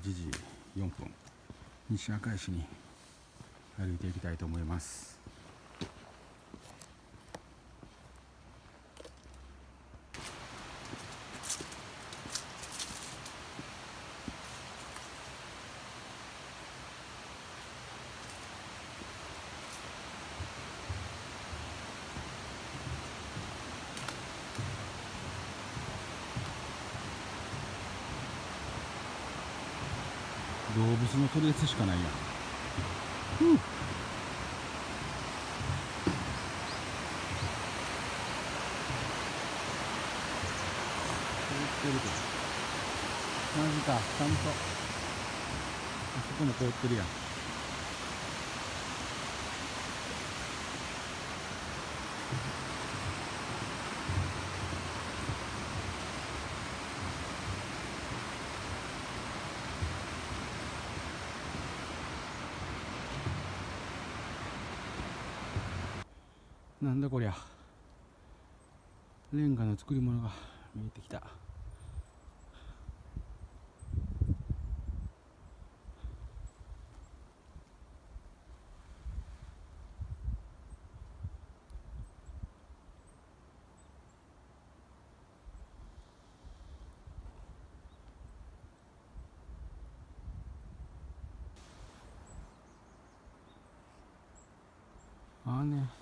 8時4分西赤石に歩いていきたいと思います。動物の取り列しかないやふう凍ってるけどマジかちゃんと。あそこも凍ってるやんなんだこりゃ。レンガの作り物が見えてきた。ああね。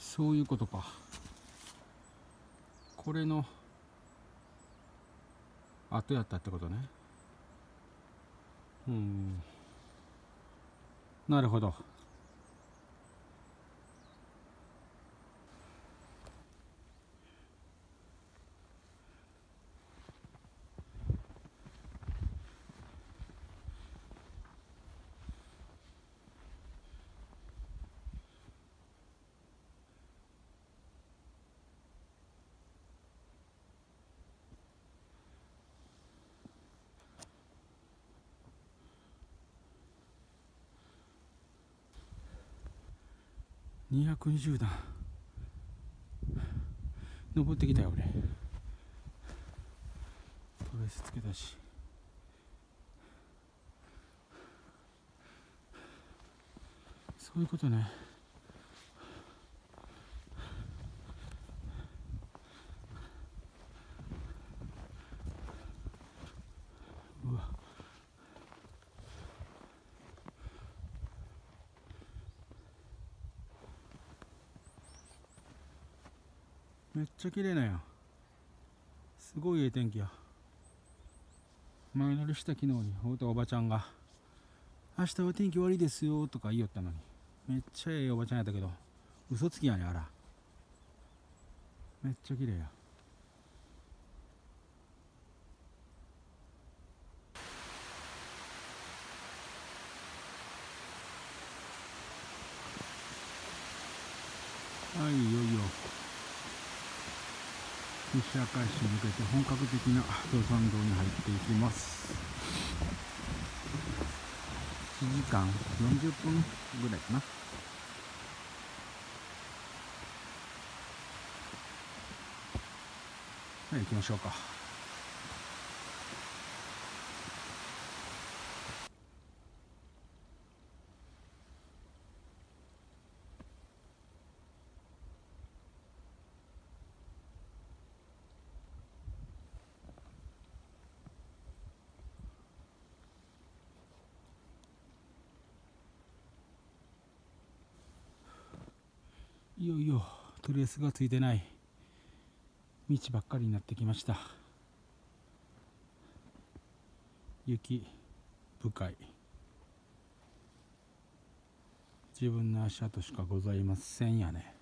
そういうことか。これの後やったってことね。うん。なるほど。220段。登ってきたよ俺。トレースつけたし。そういうことね。めっちゃ綺麗なんすごいええ天気や。前乗りした昨日に会うたおばちゃんが「明日は天気悪いですよ」とか言いよったのにめっちゃええおばちゃんやったけど嘘つきやねあら。めっちゃ綺麗や。はいいよいよ西赤石に向けて本格的な登山道に入っていきます。1時間40分ぐらいかな。はい行きましょうか。いよいよトレースがついてない。道ばっかりになってきました。雪深い。自分の足跡しかございませんやね。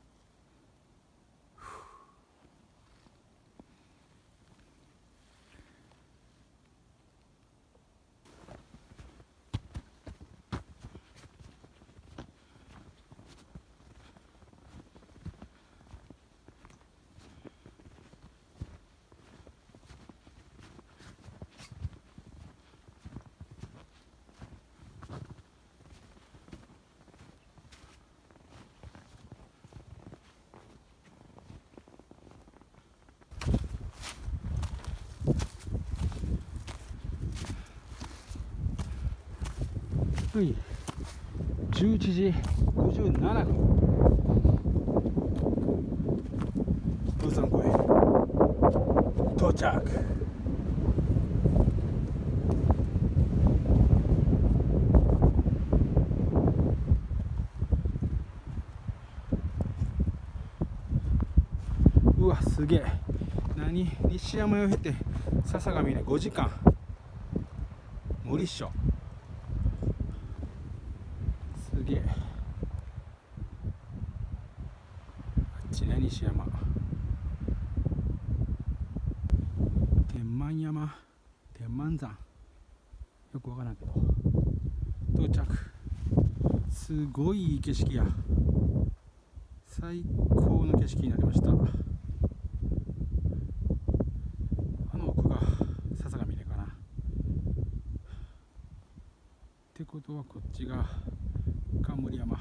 はい11時57分。登山口へ到着。うわすげえ。何？西山を経て笹上ね5時間。無理っしょ。すげえあっちね西山。天満山。天満山。よくわからんけど。到着。すごいいい景色や。最高の景色になりました。あの奥が笹ヶ峰かな。ってことはこっちが冠山。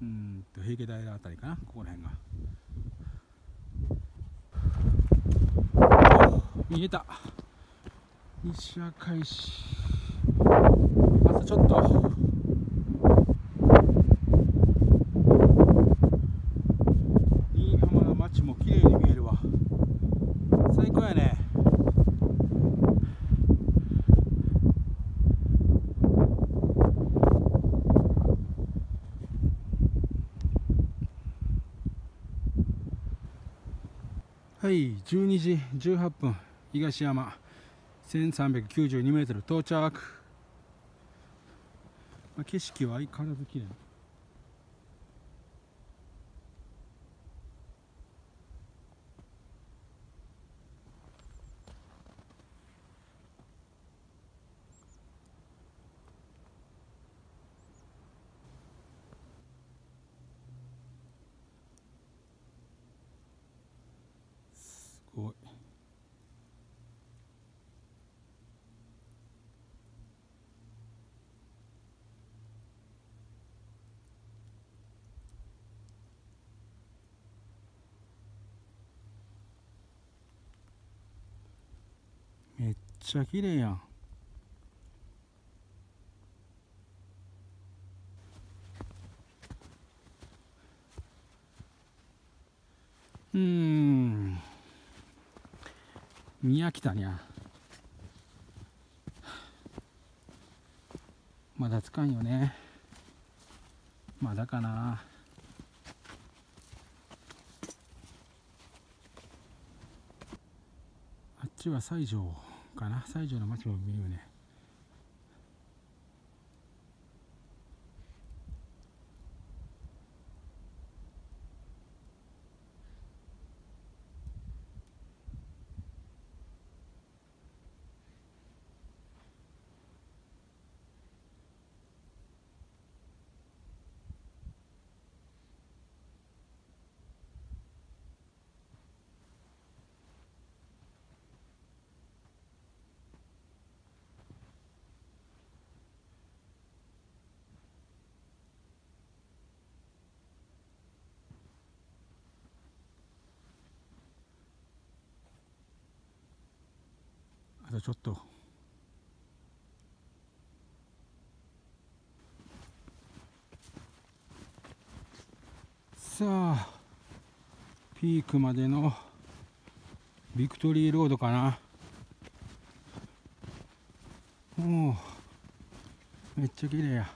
うんと平家平あたりかなここら辺が。見えた。西赤石あとちょっと新居浜の街も綺麗に見えるわ最高やねはい12時18分東山 1392m 到着、景色は相変わらず綺麗すごい。めっちゃ綺麗やん。宮北にゃ。まだつかんよね。まだかな。あっちは西条かな。西条の町も見るよね。ちょっと。さあピークまでのビクトリーロードかな。おおめっちゃ綺麗や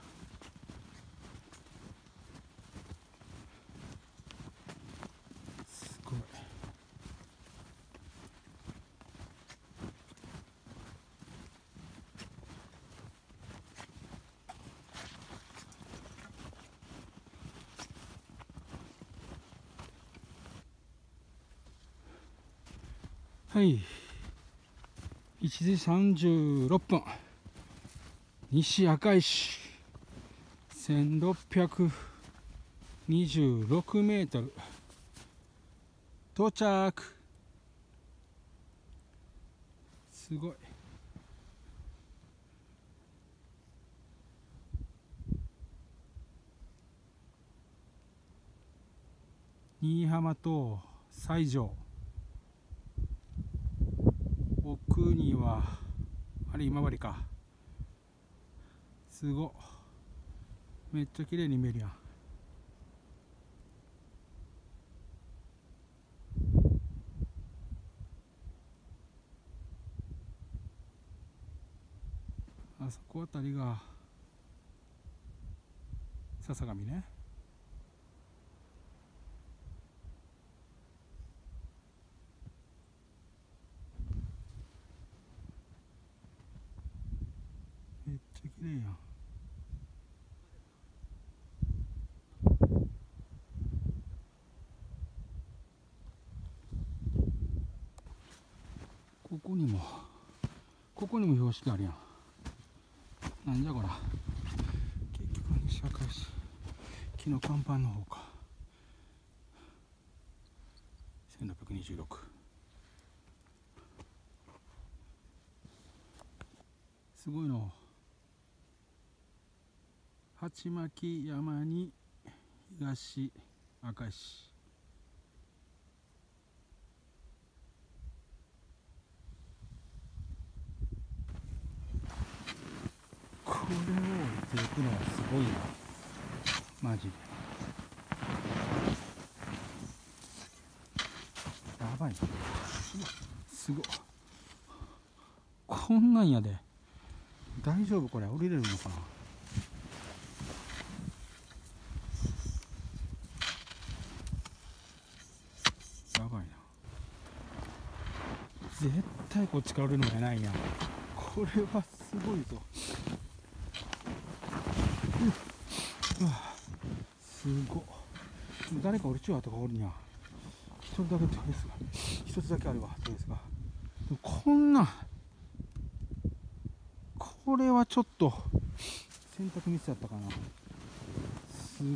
すごいはい。1時36分。西赤石。1626メートル。到着。すごい。新居浜と西条。奥にはあれ今治か。すご。めっちゃ綺麗に見えるやん。あそこあたりが笹上ね。めっちゃ綺麗やここにもここにも標識あるやん。なんじゃこら。結局西赤石木の看板の方か。1626すごいの。鉢巻山に東明石。これを置いていくのはすごいな。マジで。やばいすごい。こんなんやで。大丈夫これ？降りれるのかなやばいな絶対こっちから降りるのがないやんこれはすごいぞ。うわすごっ誰か降りちゅうとかおるには。一人だけとりあえずが。一つだけあるわ。とりあえずがこんな。これはちょっと。選択ミスやったかな。すごっ。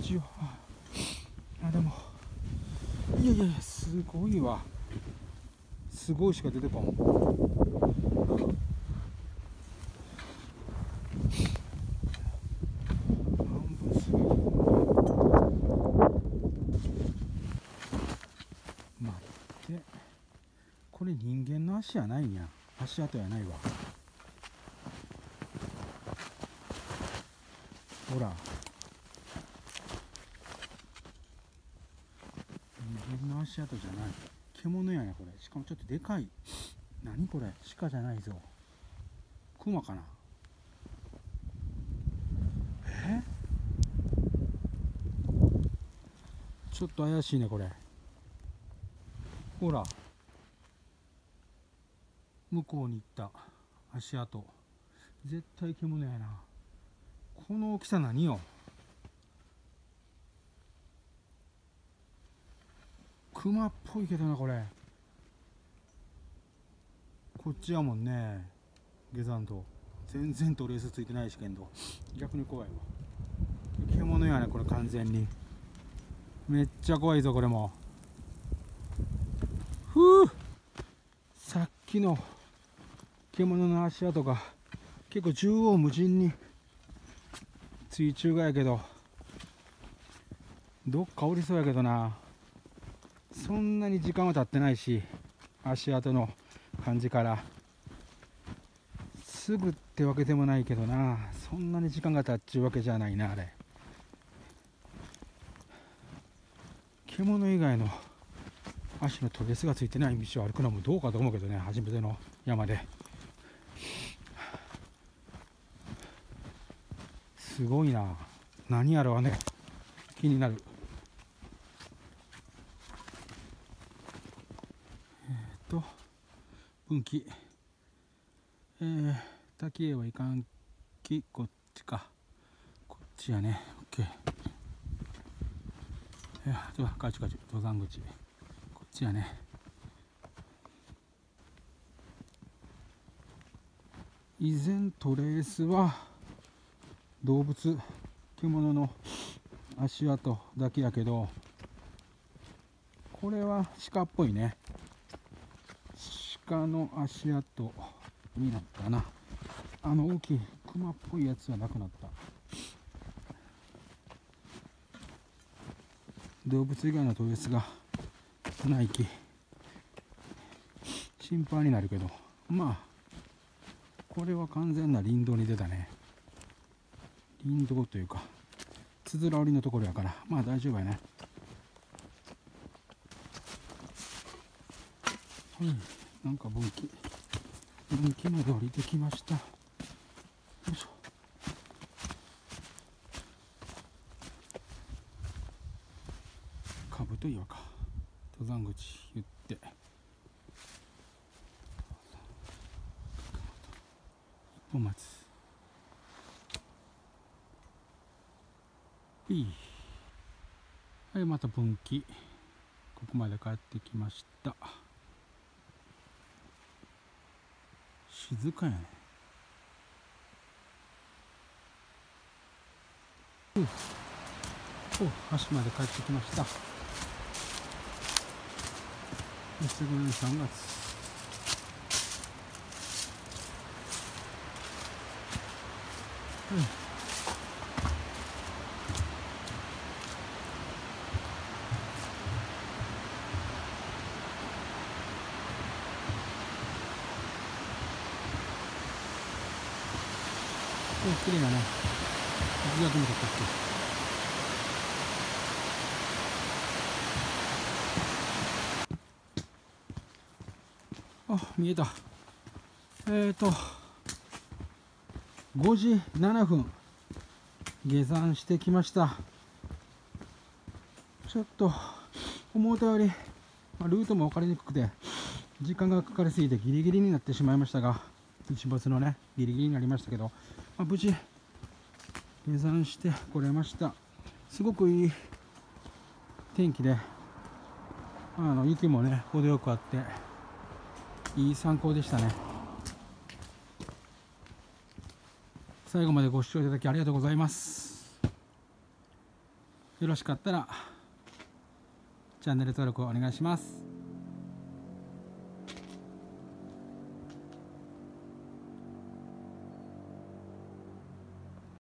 一応。やいやいやすごいわ。すごいしか出てこん。半分すぎ。る待って。これ人間の足やないんや。足跡やないわ。ほら人間の足跡じゃない。獣やねこれ。しかもちょっとでかい。何これ？鹿じゃないぞ。熊かな？え？ちょっと怪しいねこれ。ほら。向こうに行った。足跡。絶対獣やな。この大きさ何よ？熊っぽいけどなこれ。こっちやもんね下山と全然とレースついてないしけんど逆に怖いわ。獣やねこれ完全に。めっちゃ怖いぞこれも。ふう。さっきの獣の足跡が結構縦横無尽に追中がやけどどっか降りそうやけどな。そんなに時間は経ってないし足跡の感じから。すぐってわけでもないけどな。そんなに時間が経っちゅうわけじゃないなあれ。獣以外の足のトレスがついてない道を歩くのもどうかと思うけどね初めての山で。すごいな。何やろうね。気になるえっ、と分岐。えー、滝へは行かんき。こっちか。こっちやね。OK えー、ちょカチカチ登山口。こっちやね。以前トレースは動物獣の足跡だけやけどこれは鹿っぽいね。の足跡になったな。あの大きい熊っぽいやつはなくなった。動物以外のトレースがないき心配になるけど。まあこれは完全な林道に出たね。林道というかつづら折りのところやから。まあ大丈夫やね。はいなんか分岐分岐まで降りてきました。よいしょ。かぶと岩か。登山口言って。一本松。いい。はいまた分岐。ここまで帰ってきました。静かやねう。んお橋まで帰ってきました。2005年3月。うん。お綺麗だね。水が止めてったっけ？あ見えた。えっ、ー、と5時7分。下山してきました。ちょっと思ったより、ルートも分かりにくくて時間がかかりすぎてギリギリになってしまいましたが日没のねギリギリになりましたけど、まあ、無事下山してこれました。すごくいい天気であの雪もね程よくあっていい参考でしたね。最後までご視聴いただきありがとうございます。よろしかったらチャンネル登録をお願いします。